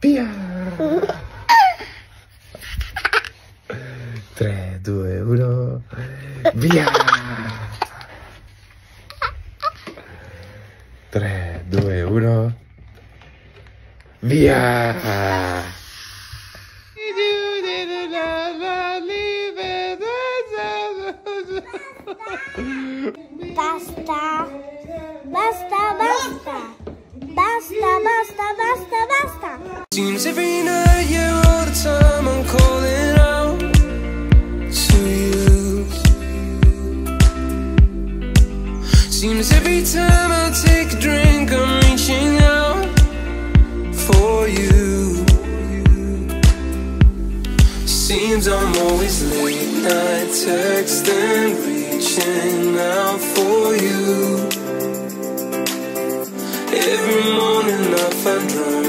Via! 3, 2, 1, via! 3, 2, 1, via! Basta. Seems every night, yeah, all the time I'm calling out to you. Seems every time I take a drink, I'm reaching out for you. Seems I'm always late night texting, reaching out for you. Every morning I find drunk